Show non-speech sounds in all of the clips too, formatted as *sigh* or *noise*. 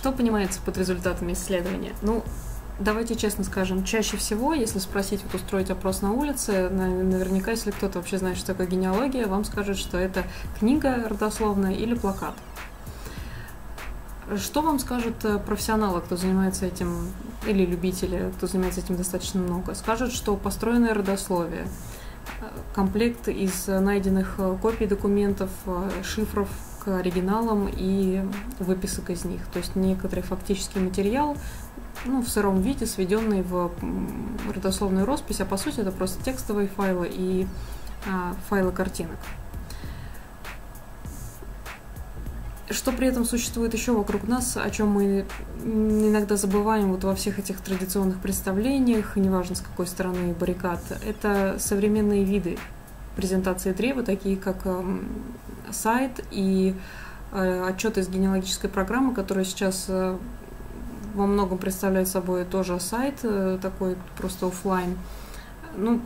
Что понимается под результатами исследования? Ну, давайте честно скажем, чаще всего, если спросить, вот устроить опрос на улице, наверняка, если кто-то вообще знает, что такое генеалогия, вам скажут, что это книга родословная или плакат. Что вам скажут э, профессионалы, кто занимается этим, или любители, кто занимается этим достаточно много? Скажут, что построенное родословие, э, комплект из найденных э, копий документов, шифров к оригиналам и выписок из них. То есть некоторый фактический материал ну, в сыром виде, сведенный в родословную роспись, а по сути это просто текстовые файлы и а, файлы картинок. Что при этом существует еще вокруг нас, о чем мы иногда забываем вот во всех этих традиционных представлениях, неважно с какой стороны баррикад, это современные виды презентации древа, такие как эм, сайт и э, отчет из генеалогической программы, которая сейчас э, во многом представляет собой тоже сайт, э, такой просто офлайн. Ну,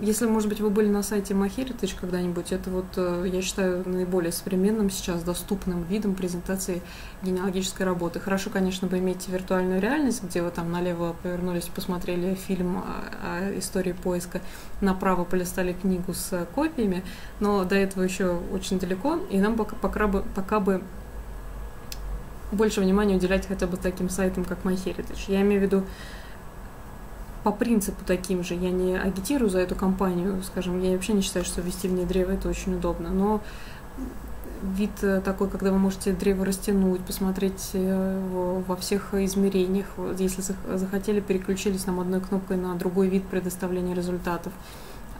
если, может быть, вы были на сайте MyHeritage когда-нибудь, это вот, э, я считаю, наиболее современным сейчас доступным видом презентации генеалогической работы. Хорошо, конечно, вы имеете виртуальную реальность, где вы там налево повернулись, посмотрели фильм о, истории поиска, направо полистали книгу с копиями, но до этого еще очень далеко, и нам пока, пока, бы, пока бы больше внимания уделять хотя бы таким сайтам, как MyHeritage. Я имею в виду по принципу таким же. Я не агитирую за эту компанию, скажем, я вообще не считаю, что вести вне древа это очень удобно, но вид э, такой, когда вы можете древо растянуть, посмотреть э, его во всех измерениях. Если захотели, переключились нам одной кнопкой на другой вид предоставления результатов.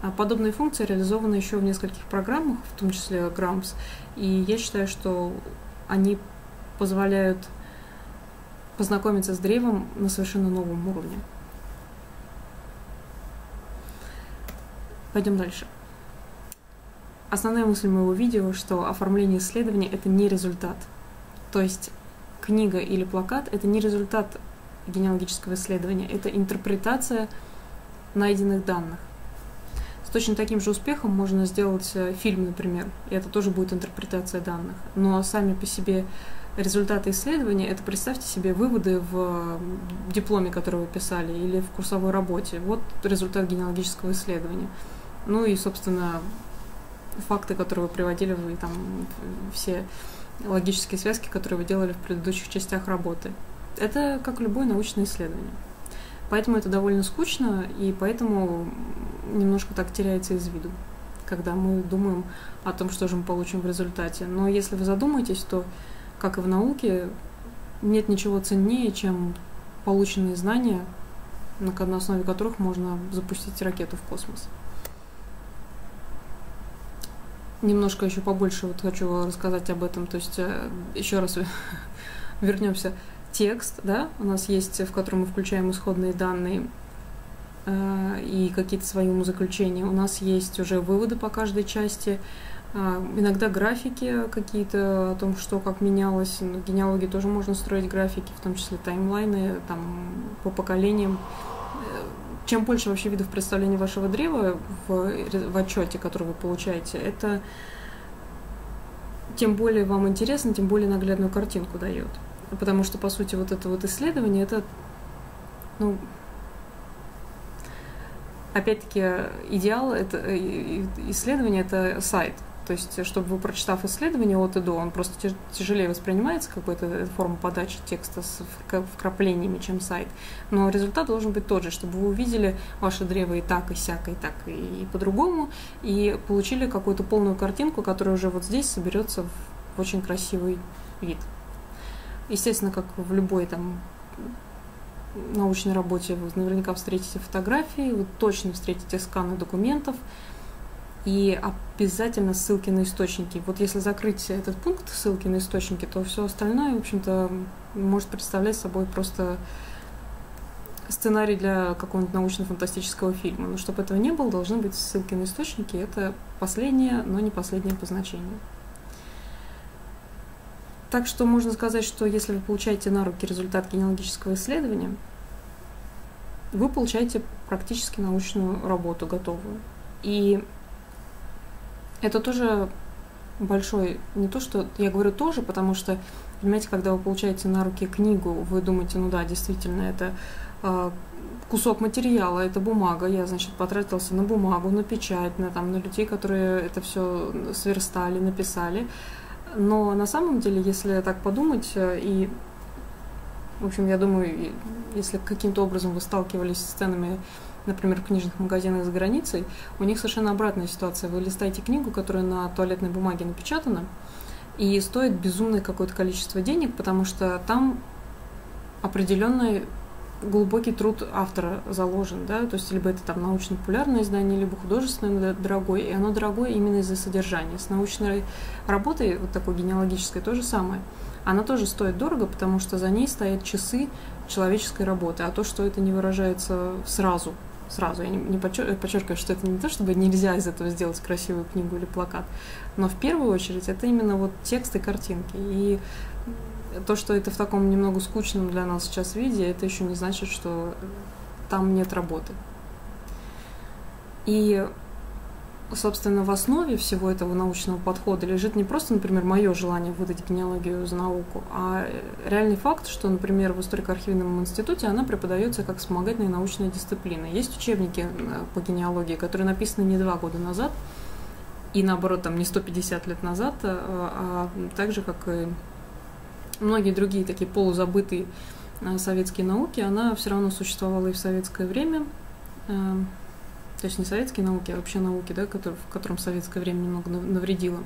А подобные функции реализованы еще в нескольких программах, в том числе Grams. И я считаю, что они позволяют познакомиться с древом на совершенно новом уровне. Пойдем дальше. Основная мысль моего видео, что оформление исследования – это не результат. То есть книга или плакат – это не результат генеалогического исследования, это интерпретация найденных данных. С точно таким же успехом можно сделать э, фильм, например, и это тоже будет интерпретация данных. Но сами по себе результаты исследования, это представьте себе выводы в дипломе, который вы писали, или в курсовой работе. Вот результат генеалогического исследования. Ну и, собственно, факты, которые вы приводили, вы там все логические связки, которые вы делали в предыдущих частях работы. Это как любое научное исследование. Поэтому это довольно скучно, и поэтому немножко так теряется из виду, когда мы думаем о том, что же мы получим в результате. Но если вы задумаетесь, то, как и в науке, нет ничего ценнее, чем полученные знания, на основе которых можно запустить ракету в космос. Немножко еще побольше вот хочу рассказать об этом. То есть э, еще раз *laughs* вернемся. Текст, да, у нас есть, в котором мы включаем исходные данные э, и какие-то свои умозаключения. У нас есть уже выводы по каждой части. Э, иногда графики какие-то о том, что как менялось. В генеалогии тоже можно строить графики, в том числе таймлайны там, по поколениям чем больше вообще видов представления вашего древа в, в отчете, который вы получаете, это тем более вам интересно, тем более наглядную картинку дает. Потому что, по сути, вот это вот исследование, это, ну, опять-таки, идеал, это э, исследование, это сайт. То есть, чтобы вы, прочитав исследование от и до, он просто тяжелее воспринимается, как бы это форма подачи текста с вкраплениями, чем сайт. Но результат должен быть тот же, чтобы вы увидели ваше древо и так, и сяк, и так, и по-другому, и получили какую-то полную картинку, которая уже вот здесь соберется в очень красивый вид. Естественно, как в любой там научной работе вы наверняка встретите фотографии, вы точно встретите сканы документов, и обязательно ссылки на источники. Вот если закрыть этот пункт ссылки на источники, то все остальное, в общем-то, может представлять собой просто сценарий для какого-нибудь научно-фантастического фильма. Но чтобы этого не было, должны быть ссылки на источники. Это последнее, но не последнее по значению. Так что можно сказать, что если вы получаете на руки результат генеалогического исследования, вы получаете практически научную работу готовую. И это тоже большой, не то что, я говорю тоже, потому что Понимаете, когда вы получаете на руки книгу, вы думаете, ну да, действительно, это э, кусок материала, это бумага, я, значит, потратился на бумагу, на печать, на, там, на людей, которые это все сверстали, написали. Но на самом деле, если так подумать, э, и, в общем, я думаю, если каким-то образом вы сталкивались с ценами например, в книжных магазинах за границей, у них совершенно обратная ситуация. Вы листаете книгу, которая на туалетной бумаге напечатана, и стоит безумное какое-то количество денег, потому что там определенный глубокий труд автора заложен, да, то есть либо это там научно-популярное издание, либо художественное дорогое, и оно дорогое именно из-за содержания. С научной работой, вот такой генеалогической, то же самое. Она тоже стоит дорого, потому что за ней стоят часы человеческой работы, а то, что это не выражается сразу сразу. Я не, не подчеркиваю, что это не то, чтобы нельзя из этого сделать красивую книгу или плакат, но в первую очередь это именно вот текст и картинки. И то, что это в таком немного скучном для нас сейчас виде, это еще не значит, что там нет работы. И собственно, в основе всего этого научного подхода лежит не просто, например, мое желание выдать генеалогию за науку, а реальный факт, что, например, в историко-архивном институте она преподается как вспомогательная научная дисциплина. Есть учебники э, по генеалогии, которые написаны не два года назад, и наоборот, там не 150 лет назад, а, а так же, как и многие другие такие полузабытые э, советские науки, она все равно существовала и в советское время. То есть не советские науки, а вообще науки, да, который, в котором советское время немного навредило.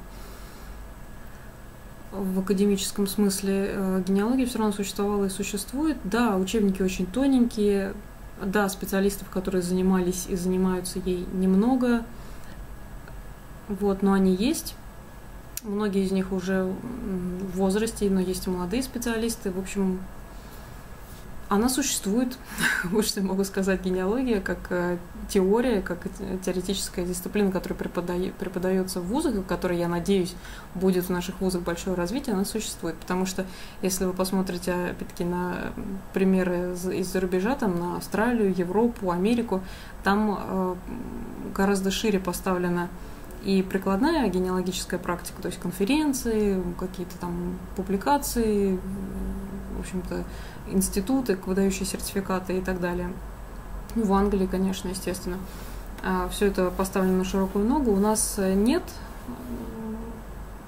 В академическом смысле э, генеалогия все равно существовала и существует. Да, учебники очень тоненькие, да, специалистов, которые занимались и занимаются ей немного, вот, но они есть. Многие из них уже в возрасте, но есть молодые специалисты. В общем, она существует, *laughs* вот что я могу сказать, генеалогия как э, теория, как теоретическая дисциплина, которая преподает, преподается в вузах, и которая, я надеюсь, будет в наших вузах большое развитие, она существует. Потому что если вы посмотрите, опять-таки, на примеры из-за рубежа, там, на Австралию, Европу, Америку, там э, гораздо шире поставлена и прикладная генеалогическая практика, то есть конференции, какие-то там публикации, в общем-то, институты, выдающие сертификаты и так далее. Ну, в Англии, конечно, естественно. А, Все это поставлено на широкую ногу. У нас э, нет,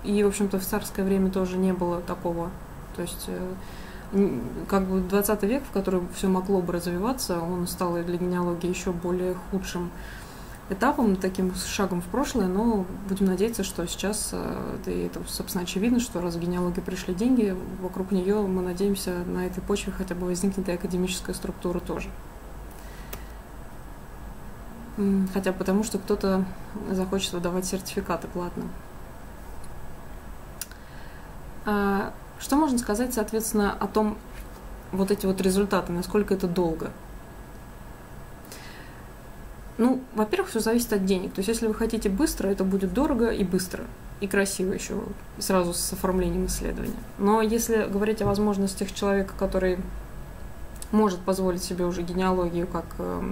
и, в общем-то, в царское время тоже не было такого. То есть, э, как бы 20 век, в котором все могло бы развиваться, он стал для генеалогии еще более худшим этапом, таким шагом в прошлое, но будем надеяться, что сейчас, э, да и это, собственно, очевидно, что раз в генеалогии пришли деньги, вокруг нее, мы надеемся, на этой почве хотя бы возникнет и академическая структура тоже. Хотя потому, что кто-то захочет выдавать сертификаты платно. А, что можно сказать, соответственно, о том, вот эти вот результаты, насколько это долго? Ну, во-первых, все зависит от денег. То есть, если вы хотите быстро, это будет дорого и быстро. И красиво еще, сразу с оформлением исследования. Но если говорить о возможностях человека, который может позволить себе уже генеалогию как э,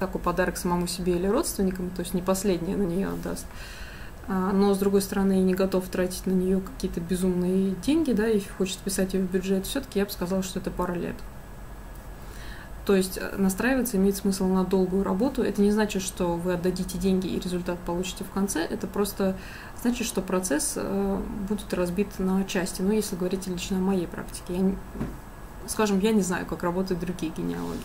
такой подарок самому себе или родственникам, то есть не последнее на нее отдаст, а, но с другой стороны и не готов тратить на нее какие-то безумные деньги, да, и хочет писать ее в бюджет, все-таки я бы сказала, что это пара лет. То есть э, настраиваться имеет смысл на долгую работу. Это не значит, что вы отдадите деньги и результат получите в конце. Это просто значит, что процесс э, будет разбит на части. Ну, если говорить лично о моей практике. Я, скажем, я не знаю, как работают другие генеалоги.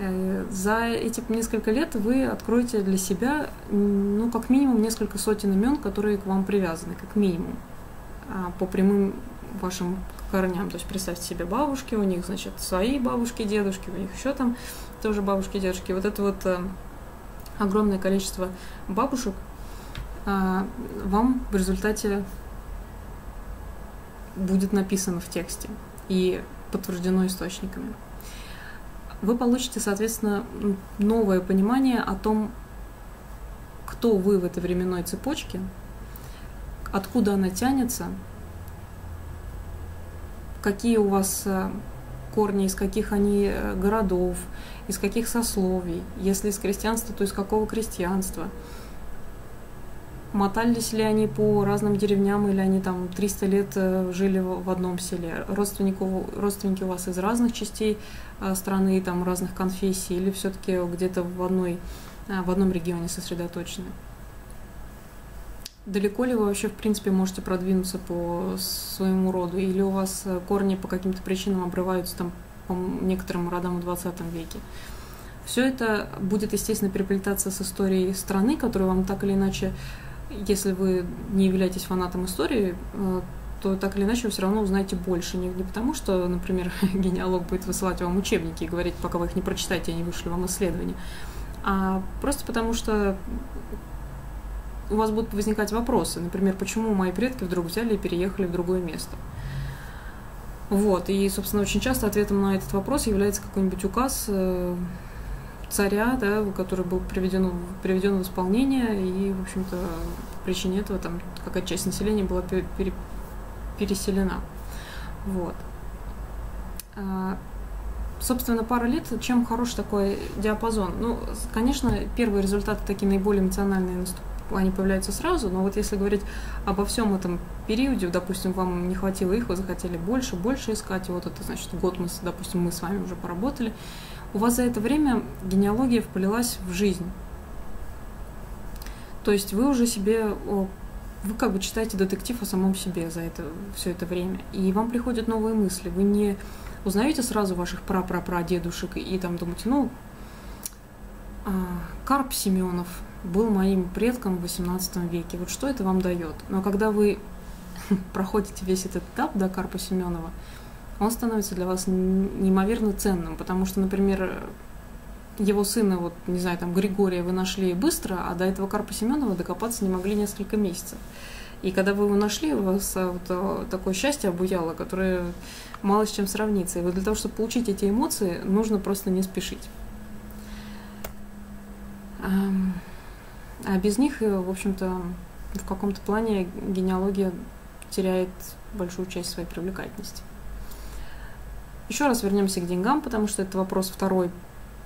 Э, за эти несколько лет вы откроете для себя, ну, как минимум, несколько сотен имен, которые к вам привязаны, как минимум, а, по прямым вашим корням. То есть представьте себе бабушки, у них, значит, свои бабушки, дедушки, у них еще там тоже бабушки, дедушки. Вот это вот э, огромное количество бабушек э, вам в результате будет написано в тексте и подтверждено источниками. Вы получите, соответственно, новое понимание о том, кто вы в этой временной цепочке, откуда она тянется, какие у вас э, корни, из каких они э, городов, из каких сословий. Если из крестьянства, то из какого крестьянства. мотались ли они по разным деревням, или они там 300 лет э, жили в одном селе, родственников, родственники у вас из разных частей страны, там разных конфессий, или все-таки где-то в, одной, в одном регионе сосредоточены. Далеко ли вы вообще, в принципе, можете продвинуться по своему роду, или у вас корни по каким-то причинам обрываются там по некоторым родам в 20 веке? Все это будет, естественно, переплетаться с историей страны, которую вам так или иначе, если вы не являетесь фанатом истории, э, то так или иначе вы все равно узнаете больше. Не, не потому, что, например, *laughs* генеалог будет высылать вам учебники и говорить, пока вы их не прочитаете, они вышли вам исследования, а просто потому, что у вас будут возникать вопросы. Например, почему мои предки вдруг взяли и переехали в другое место. Вот, и, собственно, очень часто ответом на этот вопрос является какой-нибудь указ э, царя, да, который был приведен, приведен в исполнение, и, в общем-то, по причине этого там какая-то часть населения была пере, переселена. Вот. А, собственно, пара лет, чем хорош такой диапазон? Ну, конечно, первые результаты такие наиболее эмоциональные они появляются сразу, но вот если говорить обо всем этом периоде, допустим, вам не хватило их, вы захотели больше, больше искать, и вот это значит год мы, допустим, мы с вами уже поработали, у вас за это время генеалогия вполилась в жизнь. То есть вы уже себе, вы как бы читаете детектив о самом себе за это все это время, и вам приходят новые мысли. Вы не узнаете сразу ваших пра-пра-пра-дедушек и там думаете, ну, Карп Семенов был моим предком в XVIII веке. Вот что это вам дает? Но когда вы *laughs* проходите весь этот этап до Карпа Семенова, он становится для вас неимоверно ценным, потому что, например, его сына, вот, не знаю, там, Григория вы нашли быстро, а до этого Карпа Семенова докопаться не могли несколько месяцев. И когда вы его нашли, у вас а, вот а, такое счастье обуяло, которое мало с чем сравнится. И вот для того, чтобы получить эти эмоции, нужно просто не спешить. А без них, э, в общем-то, в каком-то плане генеалогия теряет большую часть своей привлекательности. Еще раз вернемся к деньгам, потому что это вопрос второй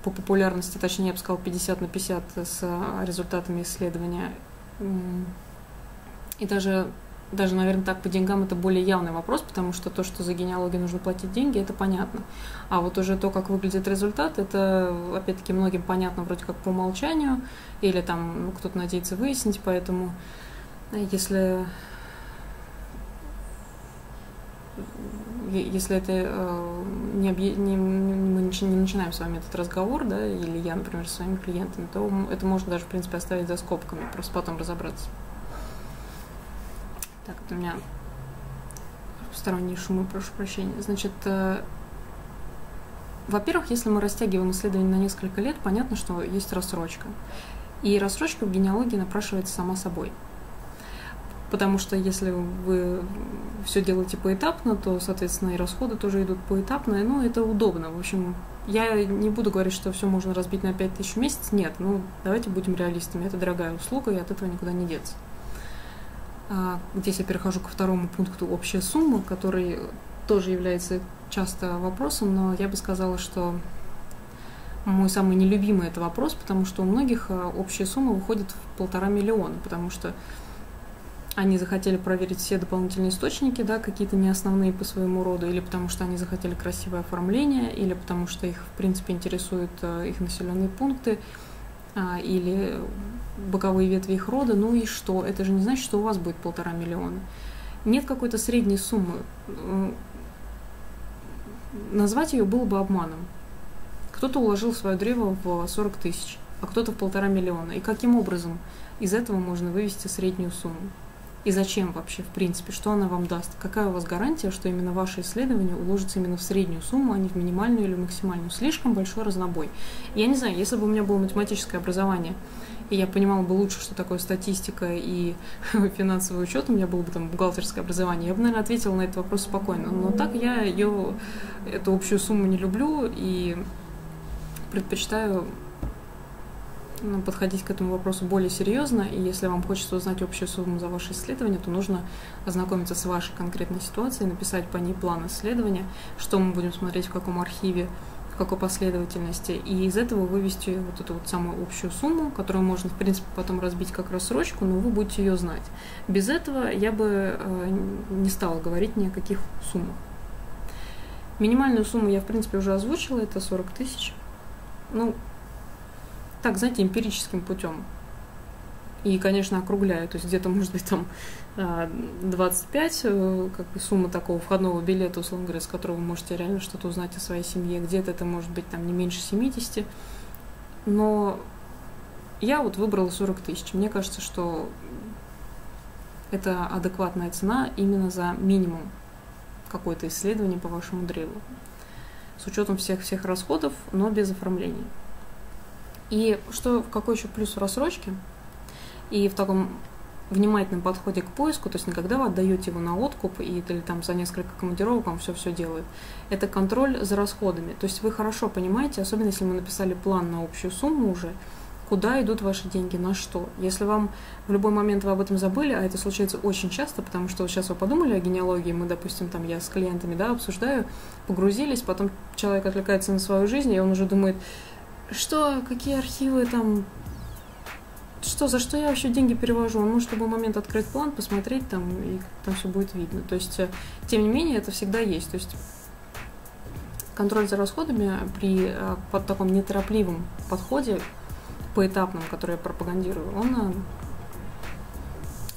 по популярности, точнее, я бы сказала, 50 на 50 с а, результатами исследования. И даже, даже, наверное, так по деньгам это более явный вопрос, потому что то, что за генеалогию нужно платить деньги, это понятно. А вот уже то, как выглядит результат, это, опять-таки, многим понятно вроде как по умолчанию, или там ну, кто-то надеется выяснить, поэтому э, если если это э, не, не, мы не начинаем с вами этот разговор, да, или я, например, со своими клиентами, то это можно даже, в принципе, оставить за скобками, просто потом разобраться. Так, это у меня сторонние шумы, прошу прощения. Значит, э, во-первых, если мы растягиваем исследование на несколько лет, понятно, что есть рассрочка. И рассрочка в генеалогии напрашивается сама собой – Потому что если вы все делаете поэтапно, то, соответственно, и расходы тоже идут поэтапно, ну, это удобно. В общем, я не буду говорить, что все можно разбить на 5 тысяч в месяц. Нет, ну, давайте будем реалистами. Это дорогая услуга, и от этого никуда не деться. А, здесь я перехожу ко второму пункту общая сумма, который тоже является часто вопросом, но я бы сказала, что мой самый нелюбимый это вопрос, потому что у многих а, общая сумма выходит в полтора миллиона, потому что они захотели проверить все дополнительные источники, да, какие-то не основные по своему роду, или потому что они захотели красивое оформление, или потому что их, в принципе, интересуют э, их населенные пункты, а, или боковые ветви их рода. Ну и что? Это же не значит, что у вас будет полтора миллиона. Нет какой-то средней суммы. Назвать ее было бы обманом. Кто-то уложил свое древо в 40 тысяч, а кто-то в полтора миллиона. И каким образом из этого можно вывести среднюю сумму? И зачем вообще, в принципе, что она вам даст? Какая у вас гарантия, что именно ваше исследование уложится именно в среднюю сумму, а не в минимальную или максимальную? Слишком большой разнобой. Я не знаю, если бы у меня было математическое образование, и я понимала бы лучше, что такое статистика и *laughs* финансовый учет, у меня было бы там бухгалтерское образование, я бы, наверное, ответила на этот вопрос спокойно. Но так я ее, эту общую сумму не люблю и предпочитаю подходить к этому вопросу более серьезно, и если вам хочется узнать общую сумму за ваше исследование, то нужно ознакомиться с вашей конкретной ситуацией, написать по ней план исследования, что мы будем смотреть в каком архиве, в какой последовательности, и из этого вывести вот эту вот самую общую сумму, которую можно, в принципе, потом разбить как рассрочку, но вы будете ее знать. Без этого я бы э, не стала говорить ни о каких суммах. Минимальную сумму я, в принципе, уже озвучила, это 40 тысяч. Ну, так, знаете, эмпирическим путем. И, конечно, округляю, то есть где-то, может быть, там 25, а, э, как бы сумма такого входного билета, условно говоря, с которого вы можете реально что-то узнать о своей семье. Где-то это может быть там не меньше 70. Но я вот выбрала 40 тысяч. Мне кажется, что это адекватная цена именно за минимум какое-то исследование по вашему древу. С учетом всех-всех расходов, но без оформления. И что, какой еще плюс в рассрочке? И в таком внимательном подходе к поиску, то есть не когда вы отдаете его на откуп и, или там за несколько командировок вам все-все делает. Это контроль за расходами. То есть вы хорошо понимаете, особенно если мы написали план на общую сумму уже, куда идут ваши деньги, на что. Если вам в любой момент вы об этом забыли, а это случается очень часто, потому что сейчас вы подумали о генеалогии, мы, допустим, там я с клиентами, да, обсуждаю, погрузились, потом человек отвлекается на свою жизнь, и он уже думает, что, какие архивы там, что, за что я вообще деньги перевожу? Он может в любой момент открыть план, посмотреть там, и там все будет видно. То есть, э, тем не менее, это всегда есть. То есть, контроль за расходами при э, под таком неторопливом подходе, поэтапном, который я пропагандирую, он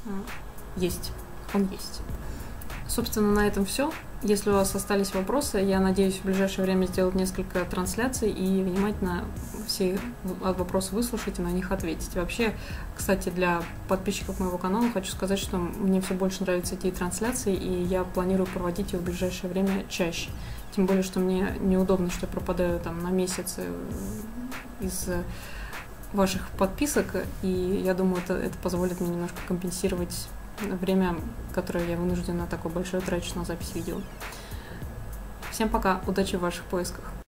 э, есть. Он есть. Собственно, на этом все. Если у вас остались вопросы, я надеюсь в ближайшее время сделать несколько трансляций и внимательно все вопросы выслушать и на них ответить. Вообще, кстати, для подписчиков моего канала хочу сказать, что мне все больше нравятся эти трансляции, и я планирую проводить их в ближайшее время чаще. Тем более, что мне неудобно, что я пропадаю там на месяц из ваших подписок, и я думаю, это, это позволит мне немножко компенсировать время, которое я вынуждена такое большое трачу на запись видео. Всем пока, удачи в ваших поисках.